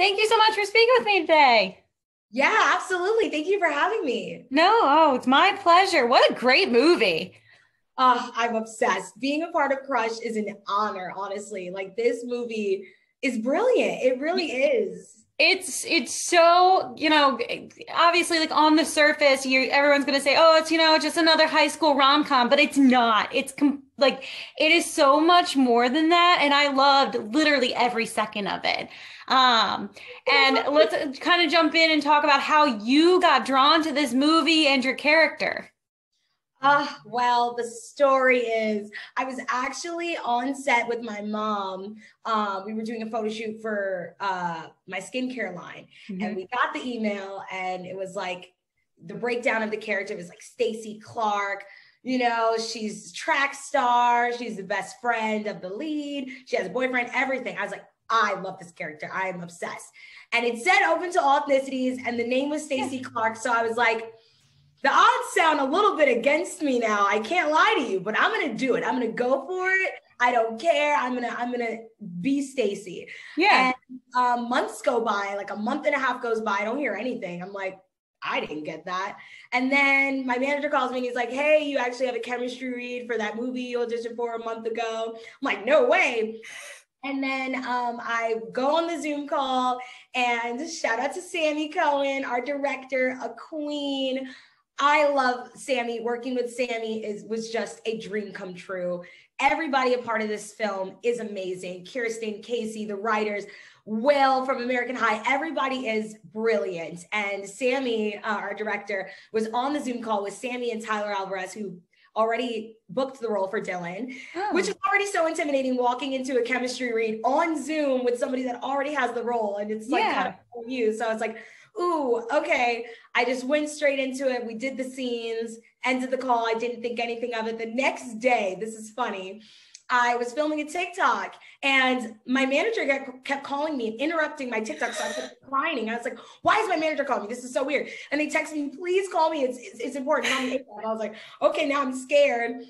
Thank you so much for speaking with me today. Yeah, absolutely. Thank you for having me. No, oh, it's my pleasure. What a great movie. Uh, I'm obsessed. Being a part of Crush is an honor, honestly. Like this movie is brilliant. It really is it's it's so you know obviously like on the surface you everyone's gonna say oh it's you know just another high school rom-com but it's not it's com- like it is so much more than that and i loved literally every second of it um and let's kind of jump in and talk about how you got drawn to this movie and your character uh, well, the story is I was actually on set with my mom. Um, we were doing a photo shoot for uh, my skincare line, mm-hmm. and we got the email, and it was like the breakdown of the character was like Stacy Clark. You know, she's track star. She's the best friend of the lead. She has a boyfriend. Everything. I was like, I love this character. I am obsessed. And it said open to all ethnicities, and the name was Stacy Clark. So I was like the odds sound a little bit against me now. I can't lie to you, but I'm gonna do it. I'm gonna go for it. I don't care. I'm gonna I'm gonna be Stacy. Yeah. And um, months go by, like a month and a half goes by. I don't hear anything. I'm like, I didn't get that. And then my manager calls me and he's like, Hey, you actually have a chemistry read for that movie you auditioned for a month ago. I'm like, No way. And then um, I go on the Zoom call and shout out to Sammy Cohen, our director, a queen. I love Sammy. Working with Sammy is was just a dream come true. Everybody a part of this film is amazing. Kirsten, Casey, the writers, Will from American High, everybody is brilliant. And Sammy, uh, our director, was on the Zoom call with Sammy and Tyler Alvarez, who already booked the role for Dylan, oh. which is already so intimidating walking into a chemistry read on Zoom with somebody that already has the role. And it's like yeah. kind of you. So it's like, ooh, okay. I just went straight into it. We did the scenes, ended the call. I didn't think anything of it. The next day, this is funny. I was filming a TikTok and my manager kept calling me and interrupting my TikTok. So I kept crying. I was like, why is my manager calling me? This is so weird. And they texted me, please call me. It's, it's, it's important. I was like, okay, now I'm scared.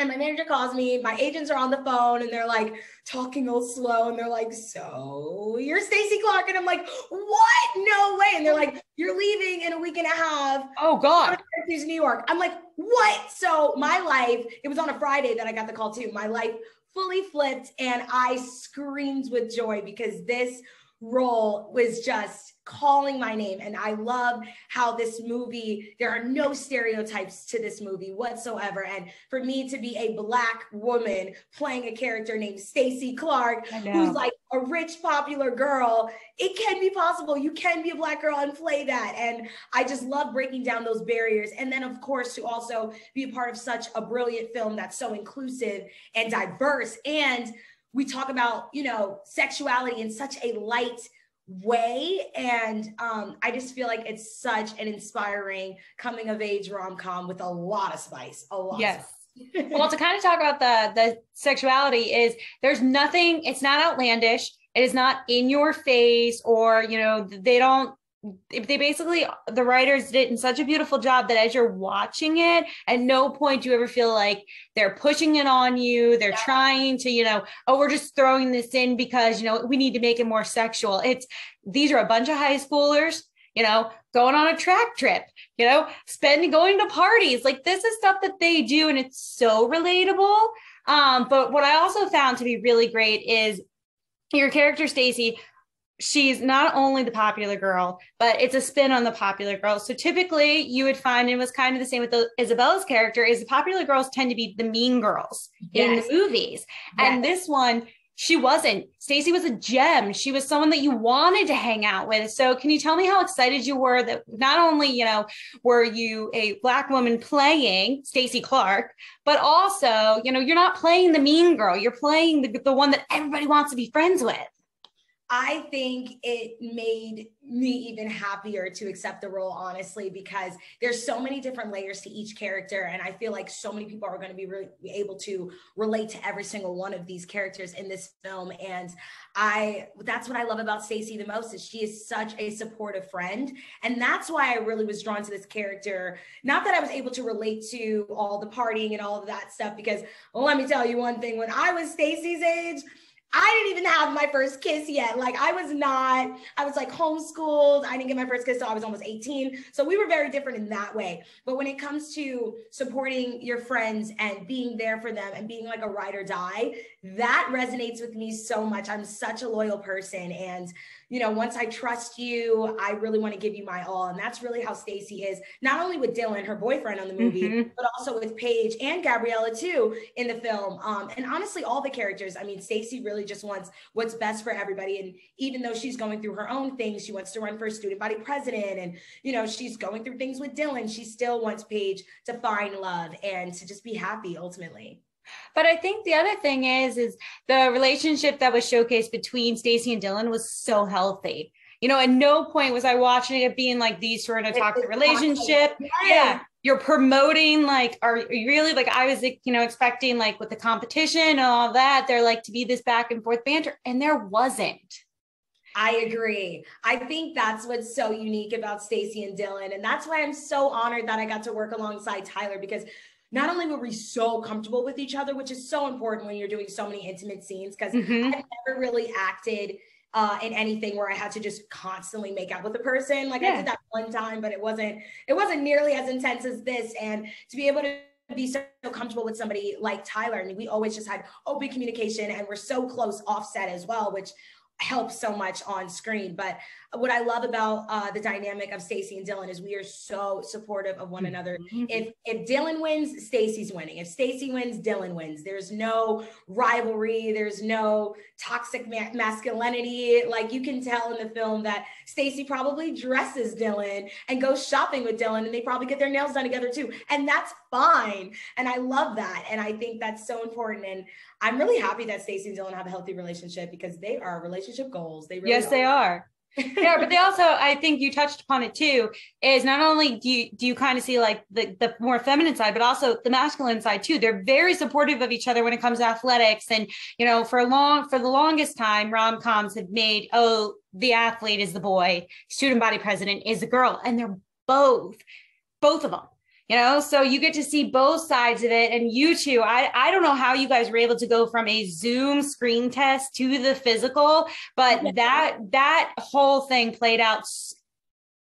And my manager calls me, my agents are on the phone and they're like talking all slow and they're like, So you're Stacy Clark. And I'm like, What? No way. And they're like, You're leaving in a week and a half. Oh God. New York. I'm like, What? So my life, it was on a Friday that I got the call too. My life fully flipped and I screamed with joy because this role was just calling my name. And I love how this movie, there are no stereotypes to this movie whatsoever. And for me to be a black woman playing a character named Stacy Clark, who's like a rich, popular girl, it can be possible. You can be a black girl and play that. And I just love breaking down those barriers. And then, of course, to also be a part of such a brilliant film that's so inclusive and diverse. And we talk about, you know, sexuality in such a light way. And um, I just feel like it's such an inspiring coming of age rom com with a lot of spice. A lot. Yes. well, to kind of talk about the the sexuality is there's nothing. It's not outlandish. It is not in your face, or you know they don't they basically the writers did in such a beautiful job that as you're watching it at no point do you ever feel like they're pushing it on you they're yeah. trying to you know oh we're just throwing this in because you know we need to make it more sexual. It's these are a bunch of high schoolers you know going on a track trip you know spending going to parties. Like this is stuff that they do and it's so relatable. Um but what i also found to be really great is your character Stacy she's not only the popular girl, but it's a spin on the popular girl. So typically you would find it was kind of the same with the, Isabella's character is the popular girls tend to be the mean girls yes. in the movies. Yes. And this one, she wasn't. Stacy was a gem. She was someone that you wanted to hang out with. So can you tell me how excited you were that not only, you know, were you a black woman playing Stacy Clark, but also, you know, you're not playing the mean girl. You're playing the, the one that everybody wants to be friends with. I think it made me even happier to accept the role, honestly, because there's so many different layers to each character. And I feel like so many people are going to be really able to relate to every single one of these characters in this film. And I, that's what I love about Stacy the most is she is such a supportive friend. And that's why I really was drawn to this character. Not that I was able to relate to all the partying and all of that stuff, because well, let me tell you one thing, when I was Stacy's age, have my first kiss yet. Like I was not, I was like homeschooled. I didn't get my first kiss till I was almost 18. So we were very different in that way. But when it comes to supporting your friends and being there for them and being like a ride or die, that resonates with me so much. I'm such a loyal person. And you know, once I trust you, I really want to give you my all. And that's really how Stacy is, not only with Dylan, her boyfriend on the movie, mm-hmm. but also with Paige and Gabriella too in the film. Um, and honestly, all the characters. I mean, Stacy really just wants what's best for everybody. And even though she's going through her own things, she wants to run for student body president, and you know, she's going through things with Dylan. She still wants Paige to find love and to just be happy ultimately. But I think the other thing is, is the relationship that was showcased between Stacy and Dylan was so healthy. You know, at no point was I watching it being like these sort of toxic relationship. Yeah. You're promoting like, are you really like I was, you know, expecting like with the competition and all that, they're like to be this back and forth banter, and there wasn't. I agree. I think that's what's so unique about Stacy and Dylan. And that's why I'm so honored that I got to work alongside Tyler because not only were we so comfortable with each other, which is so important when you're doing so many intimate scenes, because mm-hmm. I've never really acted uh, in anything where I had to just constantly make out with a person. Like yeah. I did that one time, but it wasn't it wasn't nearly as intense as this. And to be able to be so, so comfortable with somebody like Tyler, I mean, we always just had open communication, and we're so close offset as well, which helps so much on screen. But what I love about uh, the dynamic of Stacy and Dylan is we are so supportive of one another. Mm-hmm. If if Dylan wins, Stacy's winning. If Stacy wins, Dylan wins. There's no rivalry. There's no toxic ma- masculinity. Like you can tell in the film that Stacy probably dresses Dylan and goes shopping with Dylan, and they probably get their nails done together too. And that's fine. And I love that. And I think that's so important. And I'm really happy that Stacy and Dylan have a healthy relationship because they are relationship goals. They really yes, are. they are yeah, but they also, I think you touched upon it too, is not only do you do you kind of see like the, the more feminine side, but also the masculine side too. They're very supportive of each other when it comes to athletics. And, you know, for a long for the longest time, rom-coms have made, oh, the athlete is the boy, student body president is the girl. And they're both, both of them you know so you get to see both sides of it. And you two i i don't know how you guys were able to go from a zoom screen test to the physical but that that whole thing played out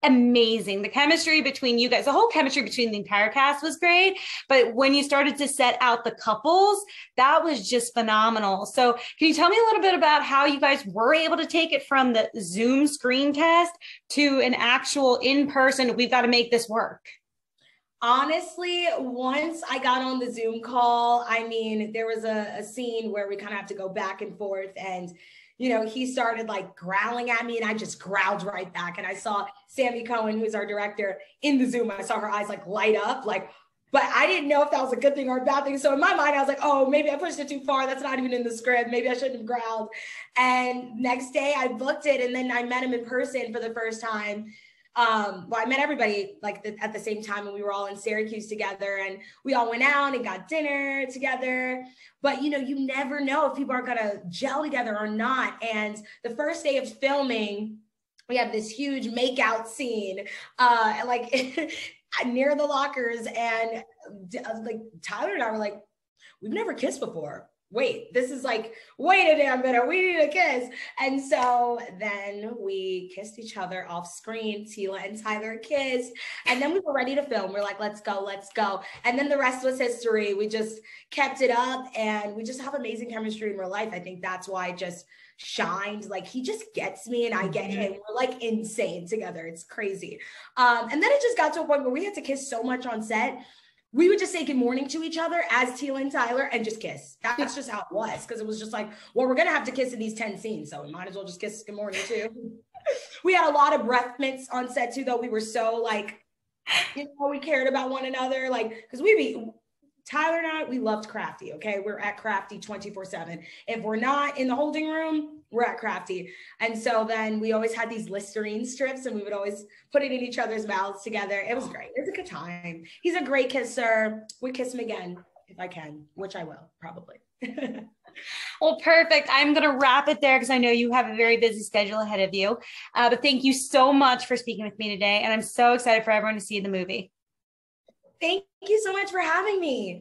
amazing. The chemistry between you guys the whole chemistry between the entire cast was great but when you started to set out the couples that was just phenomenal. So can you tell me a little bit about how you guys were able to take it from the zoom screen test to an actual in person we've got to make this work Honestly, once I got on the Zoom call, I mean, there was a, a scene where we kind of have to go back and forth and you know, he started like growling at me and I just growled right back. And I saw Sammy Cohen, who's our director, in the Zoom. I saw her eyes like light up, like, but I didn't know if that was a good thing or a bad thing. So in my mind, I was like, oh, maybe I pushed it too far. That's not even in the script. Maybe I shouldn't have growled. And next day I booked it and then I met him in person for the first time um well i met everybody like the, at the same time and we were all in syracuse together and we all went out and got dinner together. But you know you never know if people are gonna gel together or not. And the first day of filming we have this huge makeout scene uh like near the lockers. And uh, like tyler and i were like we've never kissed before wait, this is like, wait a damn minute, we need a kiss. And so then we kissed each other off screen. Teala and Tyler kissed. And then we were ready to film. We're like, let's go, let's go. And then the rest was history. We just kept it up and we just have amazing chemistry in real life. I think that's why I just shined. Like he just gets me and I get mm-hmm. him. We're like insane together. It's crazy. Um, and then it just got to a point where we had to kiss so much on set we would just say good morning to each other as Teala and Tyler and just kiss. That's just how it was. Cause it was just like, well, we're gonna have to kiss in these 10 scenes. So we might as well just kiss good morning too. we had a lot of breath mints on set too, though. We were so like, you know, we cared about one another. Like, because we be Tyler and I, we loved Crafty. Okay. We're at Crafty 24 7. If we're not in the holding room, we're at Crafty. And so then we always had these Listerine strips and we would always put it in each other's mouths together. It was great. It was a good time. He's a great kisser. Would kiss him again if I can, which I will probably. well, perfect. I'm going to wrap it there because I know you have a very busy schedule ahead of you. Uh, but thank you so much for speaking with me today. And I'm so excited for everyone to see the movie. Thank you so much for having me.